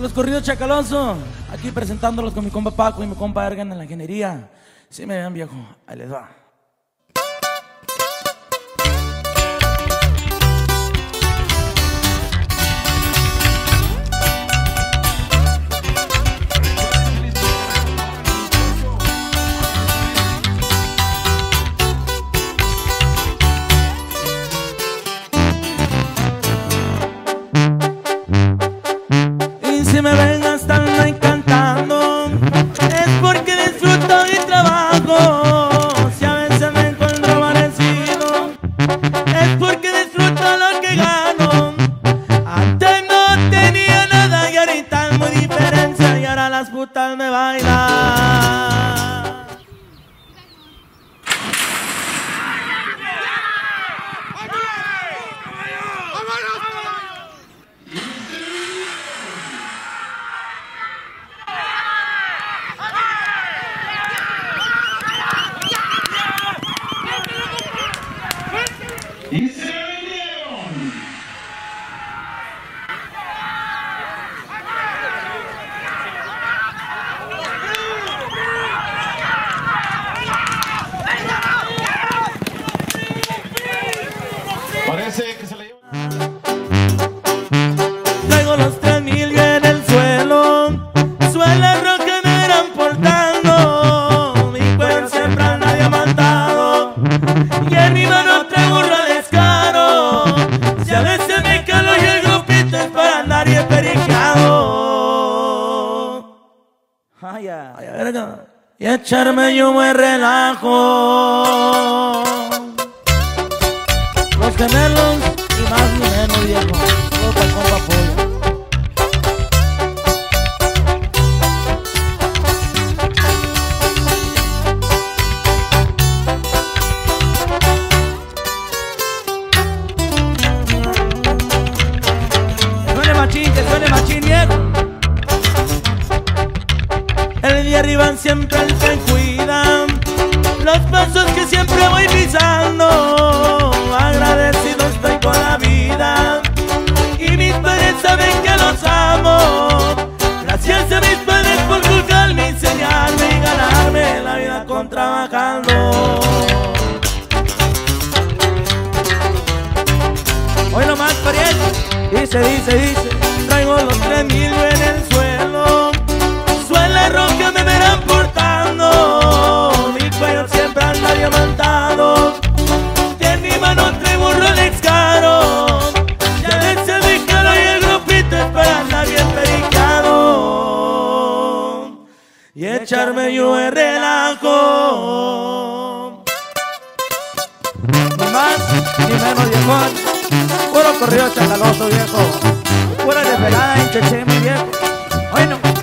Los corridos chacaloso, aquí presentándolos con mi compa Paco y mi compa Ergan en la ingeniería. Si me ven viejo, ahí les va. disputan Parece que se le lleva. Traigo los tres mil en el suelo. Suele rock que me irán portando. Mi cuerpo siempre anda diamantado. Y en mi mano traigo un descaro. Si a veces me calo y el grupito es para andar y periqueado. Ay, ay, verga. Y echarme yo me relajo. Los gemelos y más ni menos viejo. Loca compa pollo. Machín, que suene machín viejo. El de arriba siempre el que cuida Los pasos que siempre voy pisando trabajando Hoy nomás pariente Dice, dice, dice Traigo los tres mil en el suelo y echarme yo el relajo. Ni más ni menos viejo, puro corrido chacaloso viejo, pura desvelada y cheche mi viejo. Hoy no.